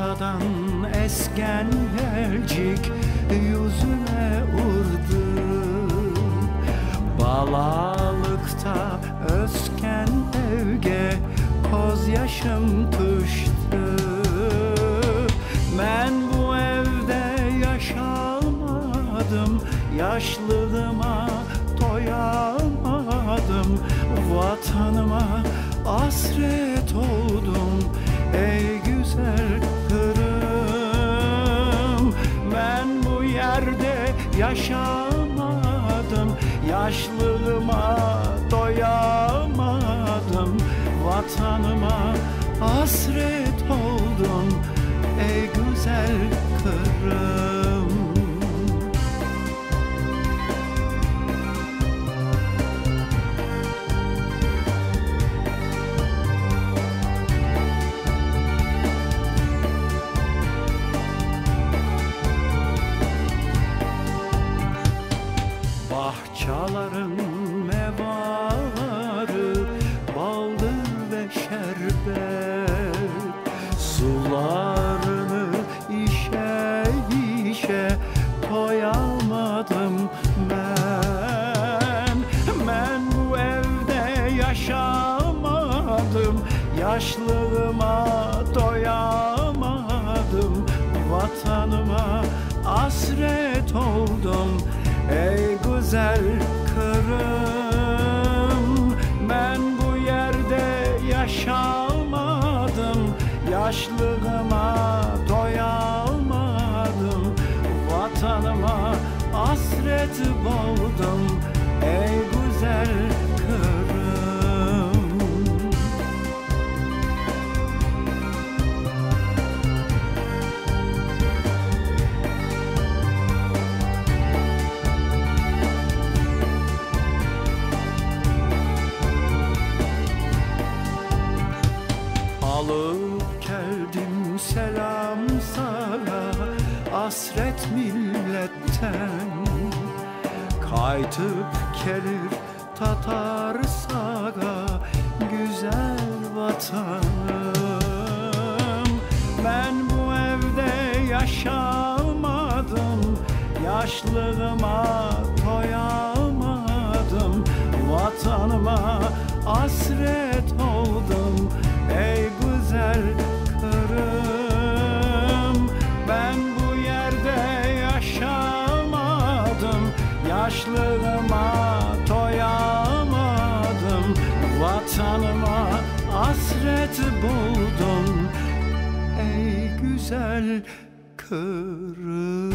Yoldan esken gelcik yüzüne vurdu. Balalıkta özken evge koz yaşım tuştu Ben bu evde yaşamadım Yaşlılığıma yerde yaşamadım. Yaşlılığıma doyamadım. Vatanıma hasret oldum. Ey güzel Kırım Mevaları baldır ve şerbet. Sularını işe işe doyamadım ben. Ben bu evde yaşamadım Yaşlılığıma doyamadım. Vatanıma hasret oldum Ey güzel yaşamadım. Yaşlılığıma Hasret milletten. Kaytıp gelir Tatar saga Güzel vatanım. Ben bu evde yaşamadım Yaşlılığıma doyamadım. Vatanıma hasret Yaşlılığıma doyamadım. Vatanıma hasret buldum. Ey güzel Kırım